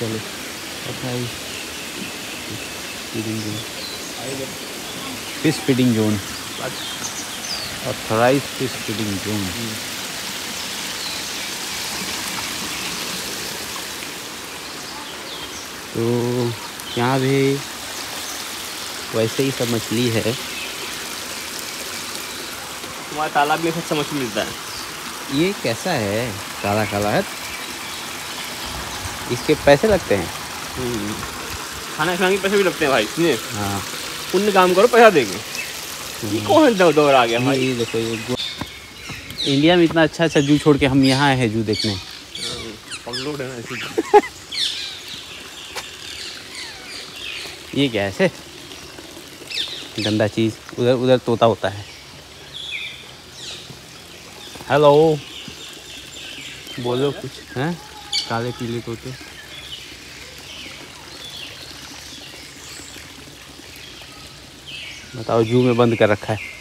चलो। Feeding zone fish feeding zone authorize fish feeding zone तो यहाँ भी वैसे ही सब मछली है। हमारे तालाब में सच्चा मछली मिलता है। ये कैसा है? काला काला है। इसके पैसे लगते हैं। खाना खाने के पैसे भी लगते हैं भाई सुनिए हाँ। पुण्य काम करो पैसा देंगे। ये कौन दो दौर आ गया भाई? ये देखो ये इंडिया में इतना अच्छा अच्छा जू छोड़ के हम यहाँ आए हैं जू देखने। है ये क्या है ऐसे? गंदा चीज़ उधर उधर तोता होता है। हेलो बोलो कुछ हैं? काले पीले तोते। बताओ जू में बंद कर रखा है।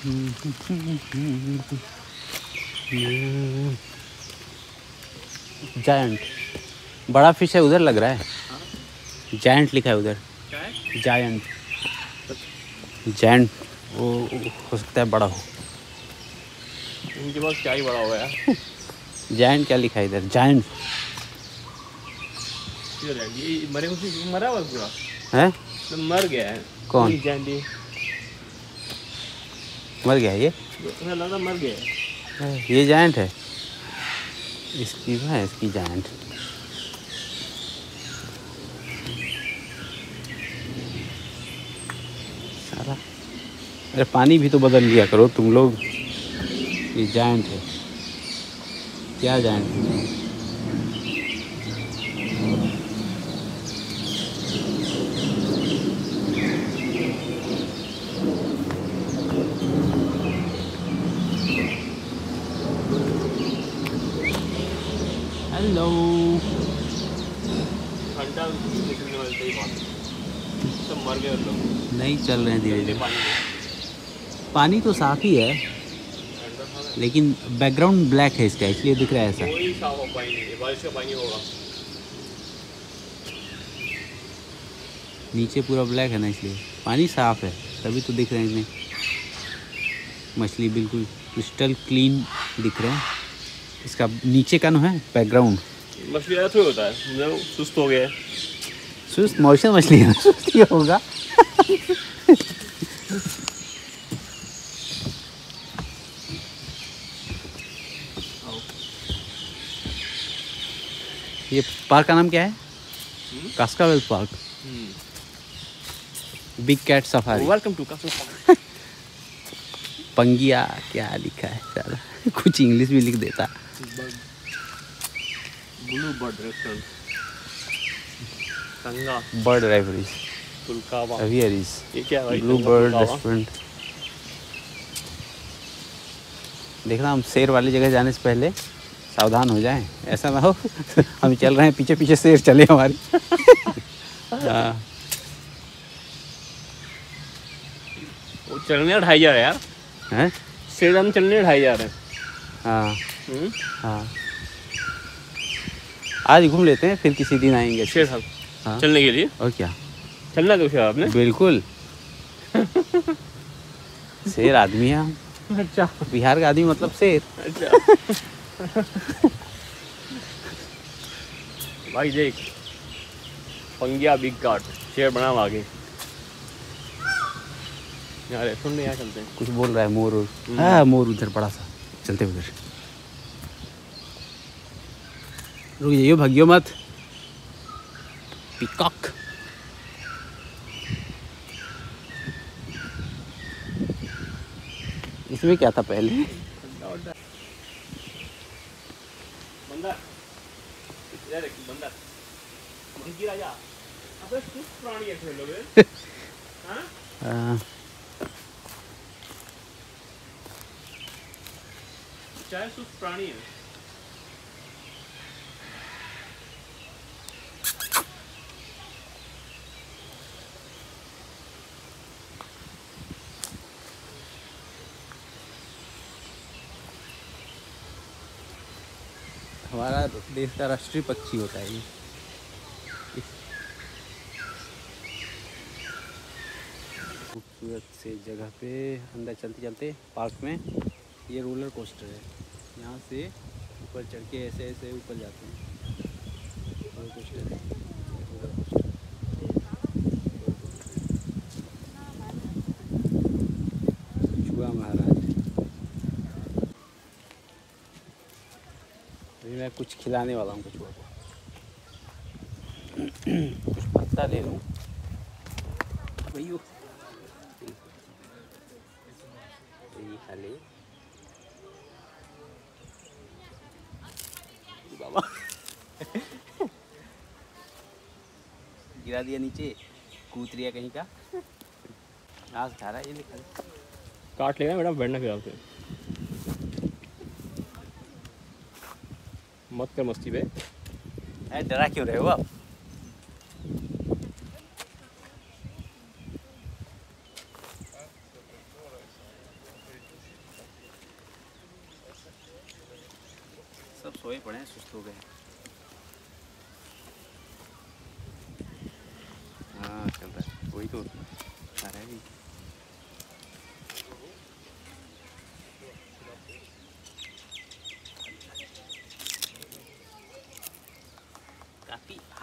जायंट बड़ा फ़िश है उधर लग रहा है। जायंट लिखा है उधर। जायंट जायंट वो हो सकता है बड़ा हो। इनके पास क्या ही बड़ा हुआ है जायंट क्या लिखा है इधर? जायंट ये मरे हुए मरा हुआ पूरा। है? तो मर गया है। कौन? ये मर गया ये? लगा मर गया ये जायंट है। इसकी है इसकी जायंट सारा अरे पानी भी तो बदल लिया करो तुम लोग ये जायंट है। क्या जायंट है? हेलो घंटा निकलने वाले थे बात सब मर गए लोग। नहीं चल रहे हैं धीरे धीरे। पानी तो साफ़ ही है लेकिन बैकग्राउंड ब्लैक है इसका इसलिए दिख रहा है ऐसा। कोई साफ़ हो पानी नहीं बारिश का पानी होगा। नीचे पूरा ब्लैक है ना इसलिए। पानी साफ़ है तभी तो दिख रहे हैं इसमें। मछली बिल्कुल क्रिस्टल क्लीन दिख रहे हैं। इसका नीचे का ना है बैकग्राउंड मछली ऐसा होता है मतलब सुस्त हो गया है। सुस्त मौसम मछली है सुस्त ही होगा। ये पार्क का नाम क्या है? Cascavel park big cat safari welcome to Pangea क्या लिखा है? साला कुछ इंग्लिश भी लिख देता। ब्लू बर्ड रेस्टोरेंट संगा बर्ड लाइब्रेरी तुलकावा अवियरीज ये क्या भाई ब्लू बर्ड? रेस्टोरेंट देखना हम शेर वाली जगह जाने से पहले सावधान हो जाएँ। ऐसा ना हो हम चल रहे हैं पीछे पीछे शेर चले हमारे। हाँ। वो चलने ढाई जा रहे हैं? यार हैं? चलने ढाई जा रहे हैं। हाँ। हम्म? हाँ। आज घूम लेते हैं फिर किसी दिन आएँगे। शेर साहब हाँ। चलने के लिए? और क्या? चलना तो शेर आपने। बिल्कुल। शेर आदमी है हम। अच्छा। बिहार का आदमी मतलब शेर। अच्छा। भाई देख पंगिया बिग काट शेर बना आगे। यार रेस्टोरेंट में यहाँ चलते हैं। कुछ बोल रहा है मोर हाँ मोर उधर बड़ा सा। चलते उधर। रुक जाइयो भागियो मत। पिकॉक इसमें क्या था पहले? बंदर। इधर एक बंदर। गिरा जा अबे सुस्त प्राणी है खेल लोगे? हाँ? हाँ, चाहे सुस्त प्राणी है। हमारा देश का राष्ट्रीय पक्षी होता है ये। खूबसूरत से जगह पे अंदर चलते चलते पार्क में ये रोलर कोस्टर है। यहाँ से ऊपर चढ़ के ऐसे ऐसे ऊपर जाते हैं। रोलर कोस्टर है रोलर कोस्टर चूहा महाराज अभी मैं कुछ खिलाने वाला हूँ कछुआ को कुछ पत्ता ले लूँ। बाबा। गिरा दिया नीचे, कूद रिया कहीं का। घास खा रहा है, ये काट लेगा मैडम बैठना फिर आपसे मत कर मस्ती पे अरे डरा क्यों रहे हो आप सब सोए पड़े हैं, सुस्त हो गए हैं चल रहा है वही तो आ रहा है भी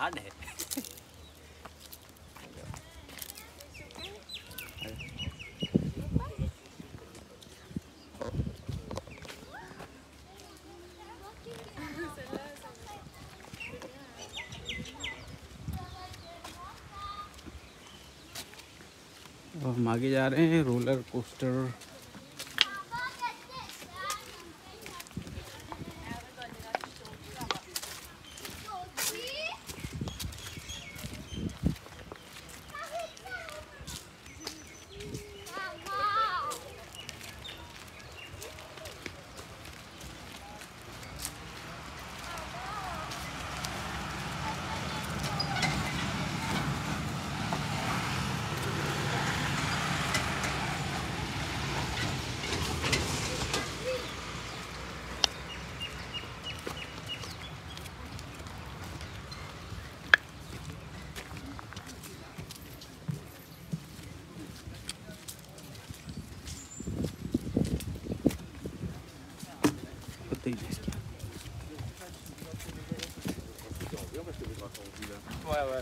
हार्ड है हम आगे जा रहे हैं रोलर कोस्टर Ouais, ouais.